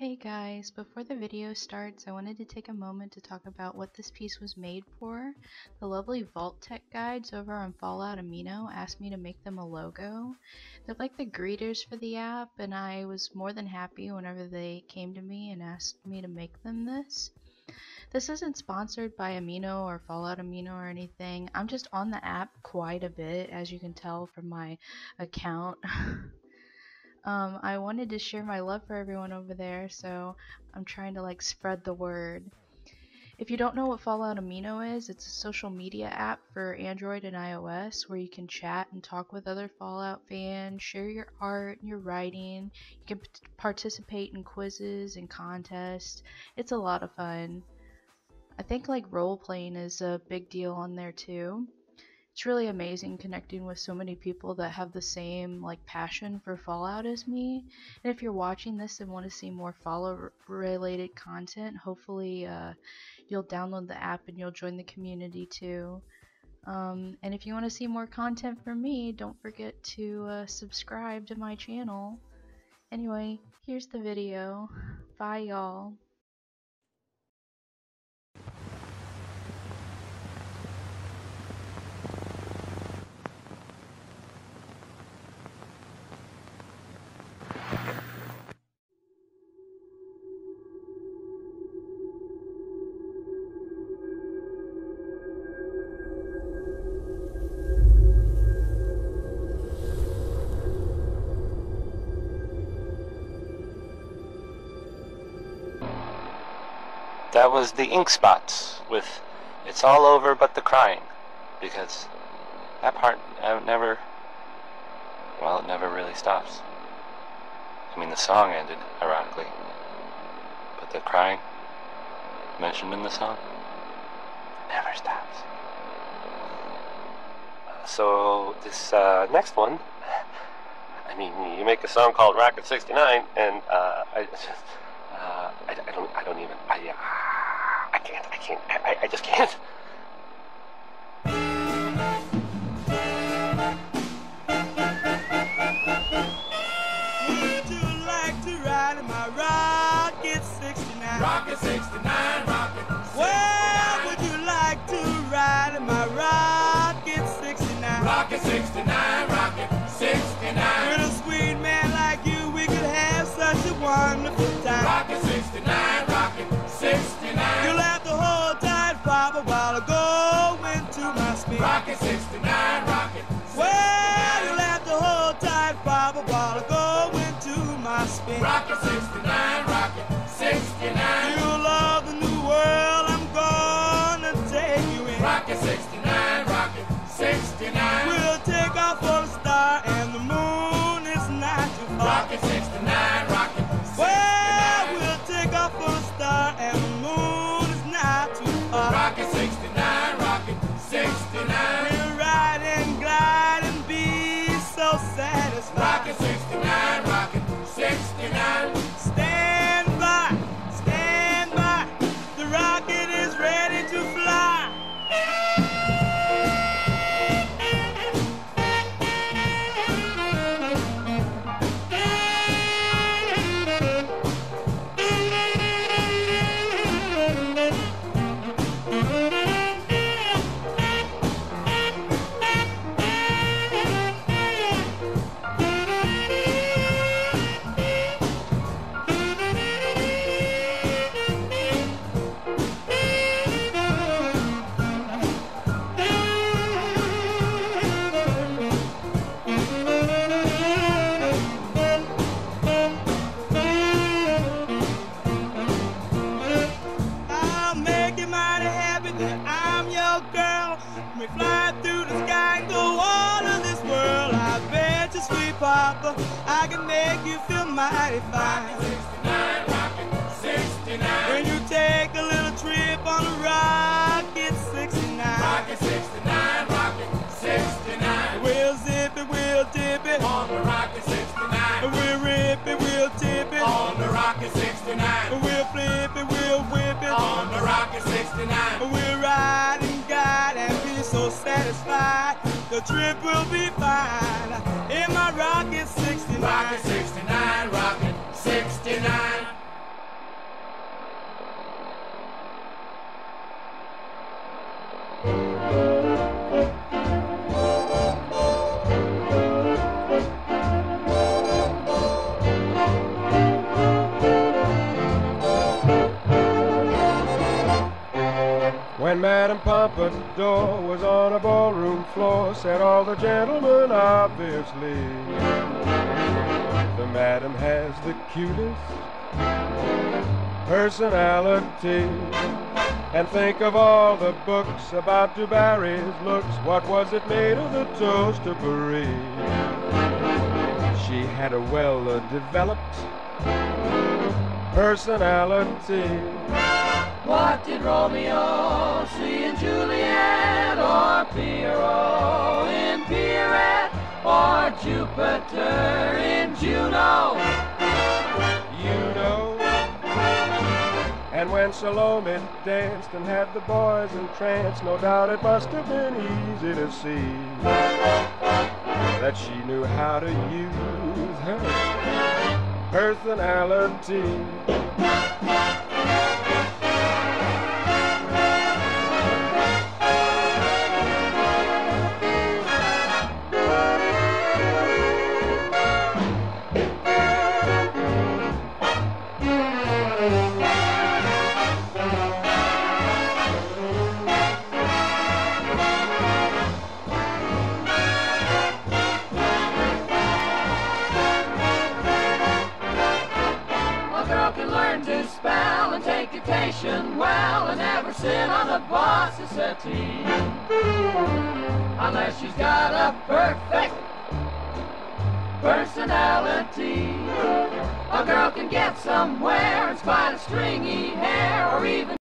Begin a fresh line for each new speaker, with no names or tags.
Hey guys, before the video starts, I wanted to take a moment to talk about what this piece was made for. The lovely Vault-Tec guides over on Fallout Amino asked me to make them a logo. They're like the greeters for the app, and I was more than happy whenever they came to me and asked me to make them this. This isn't sponsored by Amino or Fallout Amino or anything. I'm just on the app quite a bit, as you can tell from my account. um, I wanted to share my love for everyone over there, so I'm trying to like spread the word. If you don't know what Fallout Amino is, it's a social media app for Android and iOS where you can chat and talk with other Fallout fans, share your art and your writing. You can participate in quizzes and contests. It's a lot of fun. I think like role playing is a big deal on there too it's really amazing connecting with so many people that have the same like passion for Fallout as me. And if you're watching this and want to see more Fallout related content, hopefully uh, you'll download the app and you'll join the community too. Um, and if you want to see more content from me, don't forget to uh, subscribe to my channel. Anyway, here's the video. Bye y'all.
That was the ink spots with It's All Over But the Crying. Because that part never, well, it never really stops. I mean, the song ended, ironically. But the crying, mentioned in the song, never stops. Uh, so, this uh, next one, I mean, you make a song called Rocket 69, and uh, I just, uh, I, I, don't, I don't even, I, uh, I can't, I can't, I, I just can't.
Would you like to ride in my Rocket 69?
Rocket 69, rocket 69.
Well, would you like to ride in my Rocket 69?
Rocket 69,
into my.
Rocket 69, rocket 69.
Well, you'll have to hold tight, Papa, while I go into my speed.
Rocket 69, rocket 69.
You'll love the new world I'm gonna take you in.
Rocket 69,
papa, I can make you feel mighty fine.
69, rocket 69.
When you take a little trip on a rocket 69.
Rocket 69, rocket 69.
We'll zip it, we'll dip it.
On the rocket 69.
We'll rip it, we'll tip it.
On the rocket 69.
We'll flip it, we'll whip it.
On the rocket 69.
We'll ride and guide and be so satisfied. The trip will be fine in my Rocket 69.
Rocket 69, Rocket 69.
thank you When Madame Pompadour was on a ballroom floor, said all the gentlemen obviously. The Madam has the cutest personality. And think of all the books about Dubarry's looks. What was it made of the toast of Paris? She had a well developed personality.
What did Romeo see in Juliet or Pierrot in Pierrette or Jupiter in Juno?
You know. And when Salome danced and had the boys entranced, no doubt it must have been easy to see that she knew how to use her personality.
Unless she's got a perfect personality. A girl can get somewhere in spite of stringy hair.